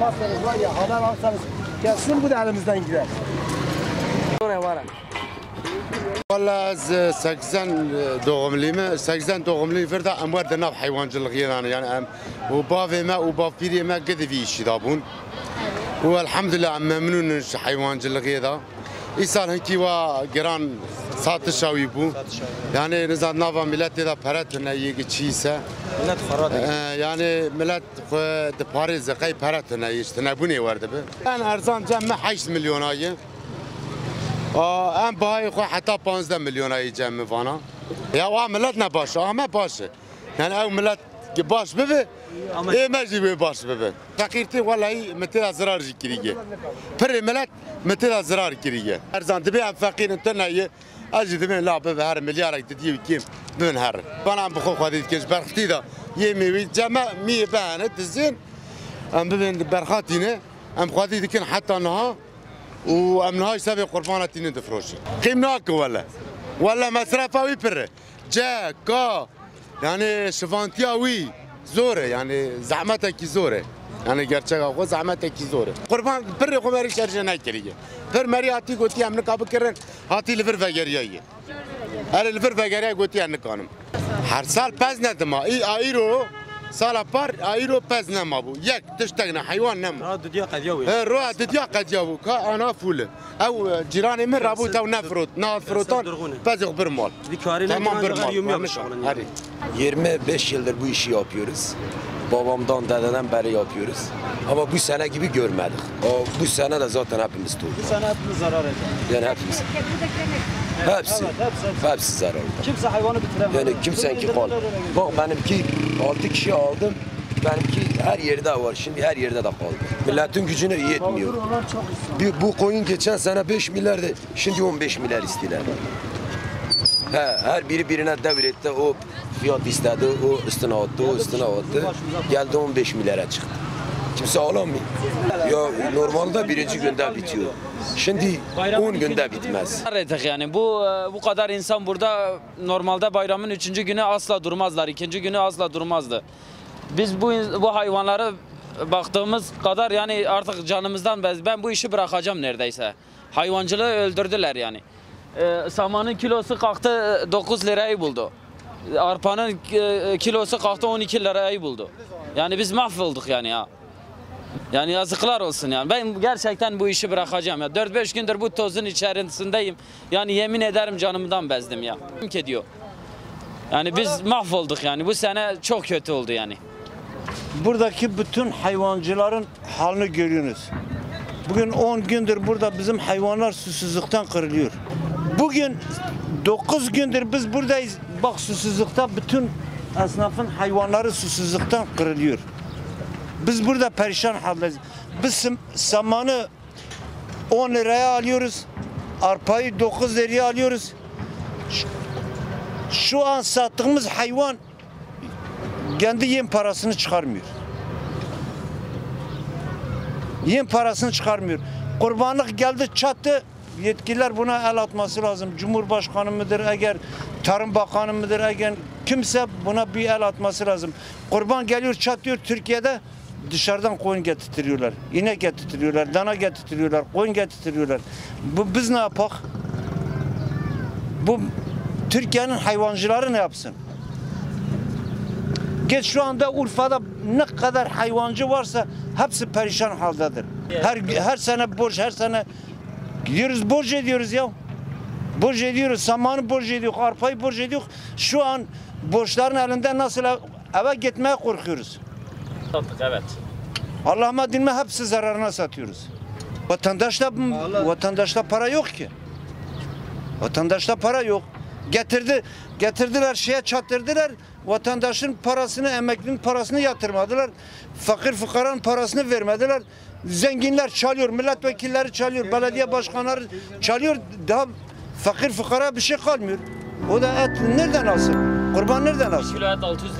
yapmazsanız var ya haber alsanız kesin bu da elimizden gider. Oraya var. والله از 80 doğumluyum. 80 doğumluyum فردا ام ورد ناف حيوانçılık yani yani em و bavê me û bavpîrê me gidivî işî dabûn. û elhamdülillah em memnûn ji heywancılıkê da. İsal hinkî wa giran satışa wî bû. Yani nizam nava milletê da peretine yê çîse. Millet ferhat. Yani millet xwe di parêze qey peretine işte nebûnê werdibe. En erzan cem me 8 milyon ayı. Em bahayê xwe heta 15 milyonayê cem mivana. Ya wa millet ne baş, ama baş. Yani ew millet baş bibe, Ama- ê me jî wê baş bibe. Feqîrtî welaî me têra zirar jî kiriye. Pirê millet me têra zirar أجي دمين لا بهر مليار جديد كيم دون هار بنا بخوخ هذه كيش برختيدا يمي ويتجمع مي بانت الزين ام بين برخاتينا ام خادي دكن حتى انها وامن هاي سبب قربانتين دفروشي قيمناك ولا ولا مصرفه ويبر جا كا يعني شفانتيا وي زوره يعني زحمتك زوره يعني gerçek o zahmet ki zor. Kurban bir kumari şerje ne kiriye. Bir meri hati goti amne kabı kirin hati liver vegeriye. Er liver vegeriye goti amne kanım. Her sal pez ne dema. İ ayro sala par ayro pez ne ma bu. Yek tiştek ne hayvan ne ma. Ha dünya qadiya wê. روح تديا قد يابو كا انا فول او جيراني من رابو تو نفروت نفروتان بس يخبر مال Bir karıyla tamam bir ancak yum mal yapmışlar. hadi 25 yıldır bu işi yapıyoruz. Babamdan, dededen beri yapıyoruz. Ama bu sene gibi görmedik. O, bu sene de zaten hepimiz tuttuk. Bu sene hepimiz zarar eder. Yani hepimiz. Hepsi. Evet, hepsi, hepsi. Hepsi zarar. Kimse hayvanı bitiremez. Yani kimsenki kal. Bak benimki 6 kişi aldım. Benimki her yerde var. Şimdi her yerde de kaldı. Milletin gücüne yetmiyor. Bir, bu koyun geçen sene 5 milyardı. Şimdi 15 milyar istiyorlar. He, her biri birine devretti. O fiyat istedi. O üstüne attı. O üstüne attı. Geldi 15 milyara çıktı. Kimse alamıyor. Ya normalde birinci günde bitiyor. Şimdi 10 günde bitmez. Artık yani bu e, bu kadar insan burada normalde bayramın üçüncü günü asla durmazlar, ikinci günü asla durmazdı. Biz bu bu hayvanları baktığımız kadar yani artık canımızdan bez ben bu işi bırakacağım neredeyse. Hayvancılığı öldürdüler yani. E, samanın kilosu kalktı 9 lirayı buldu. Arpanın e, kilosu kalktı 12 lirayı buldu. Yani biz mahvolduk yani ya. Yani yazıklar olsun yani. Ben gerçekten bu işi bırakacağım ya. 4-5 gündür bu tozun içerisindeyim. Yani yemin ederim canımdan bezdim ya. Ki diyor. Yani biz mahvolduk yani. Bu sene çok kötü oldu yani. buradaki bütün hayvancıların halini görüyorsunuz. Bugün 10 gündür burada bizim hayvanlar susuzluktan kırılıyor. Bugün 9 gündür biz buradayız. Bak susuzlukta bütün esnafın hayvanları susuzluktan kırılıyor. Biz burada perişan haldeyiz. Biz samanı 10 liraya alıyoruz. Arpayı 9 liraya alıyoruz. Şu an sattığımız hayvan kendi yem parasını çıkarmıyor. Yem parasını çıkarmıyor. Kurbanlık geldi çattı. Yetkililer buna el atması lazım. Cumhurbaşkanı mıdır eğer, Tarım Bakanı mıdır eğer, kimse buna bir el atması lazım. Kurban geliyor çatıyor Türkiye'de dışarıdan koyun getirtiyorlar. İnek getirtiyorlar, dana getirtiyorlar, koyun getirtiyorlar. Bu biz ne yapak? Bu Türkiye'nin hayvancıları ne yapsın? Geç şu anda Urfa'da ne kadar hayvancı varsa hepsi perişan haldedir. Her her sene borç, her sene gidiyoruz borç ediyoruz ya. Borç ediyoruz, samanı borç ediyoruz, arpayı borç ediyoruz. Şu an borçların elinde nasıl ev- eve gitmeye korkuyoruz. Evet. Allah'ıma dinme hepsi zararına satıyoruz. Vatandaşta vatandaşta para yok ki. Vatandaşta para yok. Getirdi getirdiler şeye çatırdılar. Vatandaşın parasını, emeklinin parasını yatırmadılar. Fakir fukaranın parasını vermediler. Zenginler çalıyor, milletvekilleri çalıyor, belediye başkanları çalıyor. Daha fakir fukara bir şey kalmıyor. O da et nereden alsın? Kurban nereden alsın? Kilo et 600 lira.